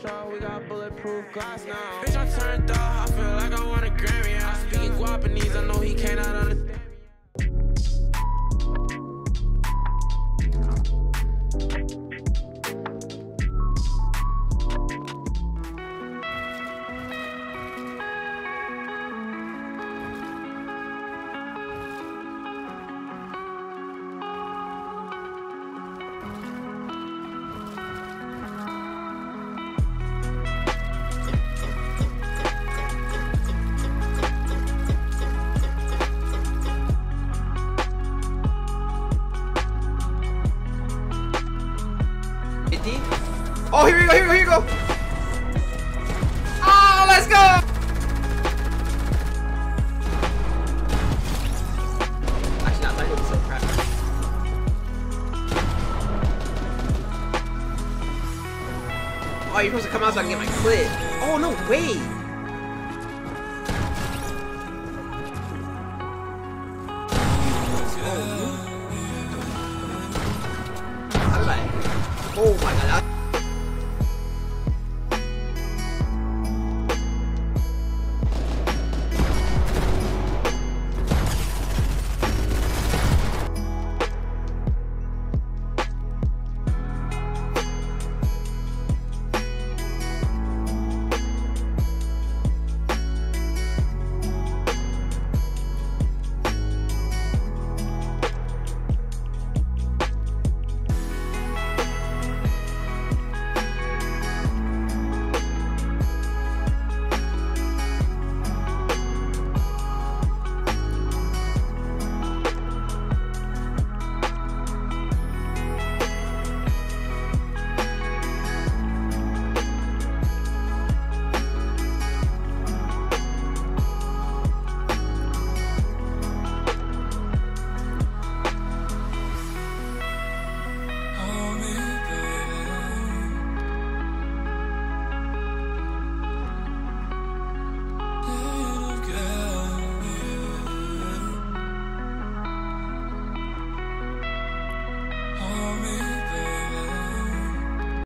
truck, we got bulletproof glass now. Bitch, I turned up, I feel like Fifty. Oh, here we go, here we go, go. Oh, let's go. Oh, you're supposed to come out so I can get my clip. Oh, no way. Oh my that- me